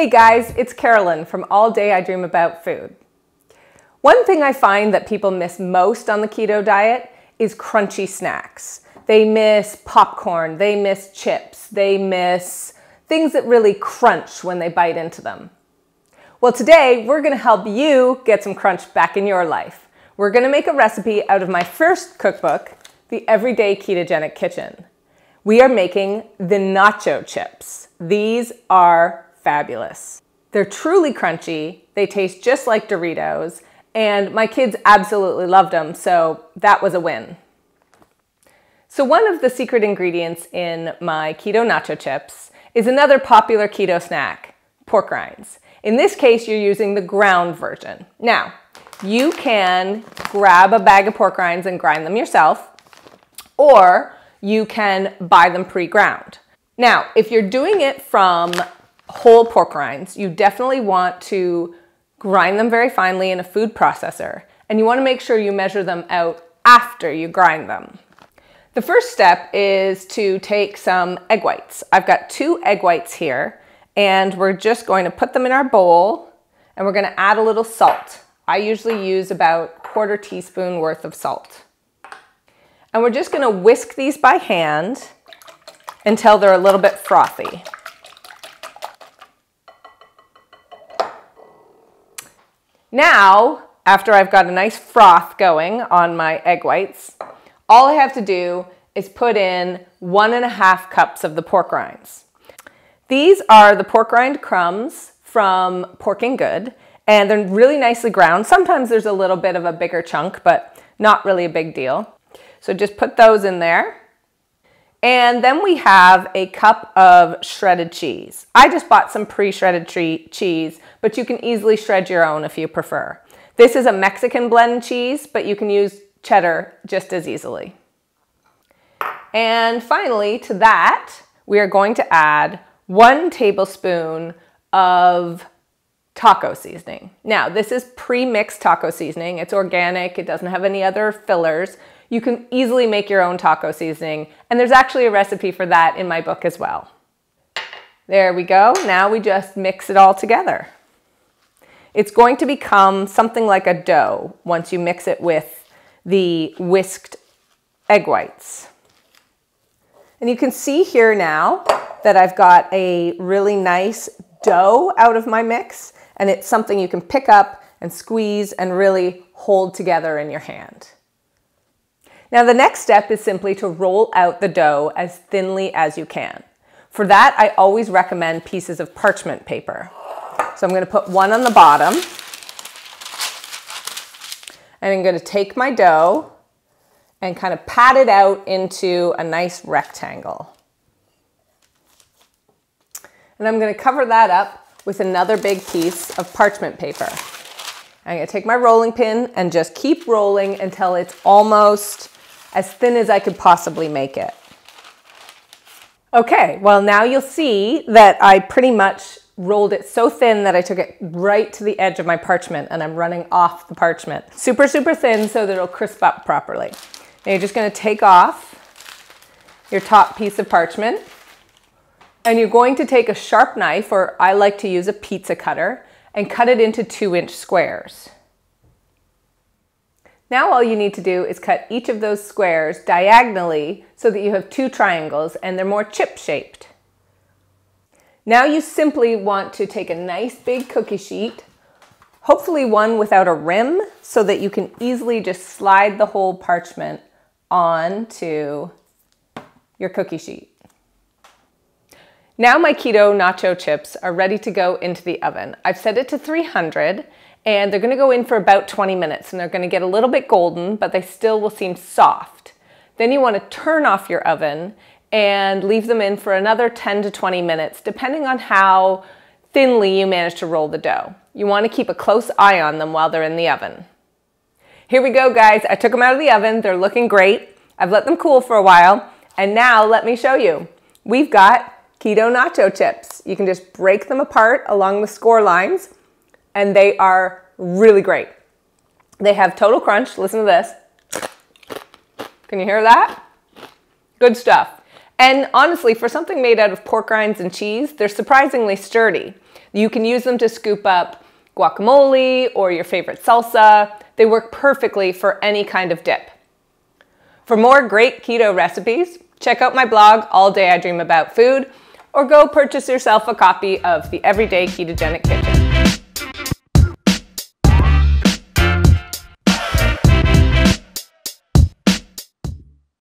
Hey guys, it's Carolyn from All Day I Dream About Food. One thing I find that people miss most on the keto diet is crunchy snacks. They miss popcorn, they miss chips, they miss things that really crunch when they bite into them. Well, today we're gonna help you get some crunch back in your life. We're gonna make a recipe out of my first cookbook, The Everyday Ketogenic Kitchen. We are making the nacho chips. These are fabulous. They're truly crunchy, they taste just like Doritos, and my kids absolutely loved them, so that was a win. So one of the secret ingredients in my keto nacho chips is another popular keto snack, pork rinds. In this case, you're using the ground version. Now, you can grab a bag of pork rinds and grind them yourself, or you can buy them pre-ground. Now, if you're doing it from whole pork rinds, you definitely want to grind them very finely in a food processor, and you wanna make sure you measure them out after you grind them. The first step is to take some egg whites. I've got two egg whites here, and we're just going to put them in our bowl, and we're gonna add a little salt. I usually use about quarter teaspoon worth of salt. And we're just gonna whisk these by hand until they're a little bit frothy. Now, after I've got a nice froth going on my egg whites, all I have to do is put in one and a half cups of the pork rinds. These are the pork rind crumbs from Pork King Good, and they're really nicely ground. Sometimes there's a little bit of a bigger chunk, but not really a big deal. So just put those in there. And then we have a cup of shredded cheese. I just bought some pre-shredded cheese, but you can easily shred your own if you prefer. This is a Mexican blend cheese, but you can use cheddar just as easily. And finally, to that, we are going to add one tablespoon of taco seasoning. Now, this is pre-mixed taco seasoning. It's organic. It doesn't have any other fillers. You can easily make your own taco seasoning, and there's actually a recipe for that in my book as well. There we go. Now we just mix it all together. It's going to become something like a dough once you mix it with the whisked egg whites. And you can see here now that I've got a really nice dough out of my mix, and it's something you can pick up and squeeze and really hold together in your hand. Now the next step is simply to roll out the dough as thinly as you can. For that, I always recommend pieces of parchment paper. So I'm gonna put one on the bottom. And I'm gonna take my dough and kind of pat it out into a nice rectangle. And I'm gonna cover that up with another big piece of parchment paper. I'm gonna take my rolling pin and just keep rolling until it's almost as thin as I could possibly make it. Okay, well now you'll see that I pretty much rolled it so thin that I took it right to the edge of my parchment and I'm running off the parchment. Super, super thin so that it'll crisp up properly. Now you're just gonna take off your top piece of parchment and you're going to take a sharp knife, or I like to use a pizza cutter, and cut it into two inch squares. Now all you need to do is cut each of those squares diagonally so that you have two triangles and they're more chip shaped. Now you simply want to take a nice big cookie sheet, hopefully one without a rim so that you can easily just slide the whole parchment onto your cookie sheet. Now my keto nacho chips are ready to go into the oven. I've set it to 300 and they're gonna go in for about 20 minutes and they're gonna get a little bit golden, but they still will seem soft. Then you wanna turn off your oven and leave them in for another 10 to 20 minutes, depending on how thinly you manage to roll the dough. You wanna keep a close eye on them while they're in the oven. Here we go, guys. I took them out of the oven. They're looking great. I've let them cool for a while. And now let me show you. We've got keto nacho chips. You can just break them apart along the score lines and they are really great. They have total crunch. Listen to this. Can you hear that? Good stuff. And honestly, for something made out of pork rinds and cheese, they're surprisingly sturdy. You can use them to scoop up guacamole or your favorite salsa. They work perfectly for any kind of dip. For more great keto recipes, check out my blog, All Day I Dream About Food, or go purchase yourself a copy of The Everyday Ketogenic Kitchen.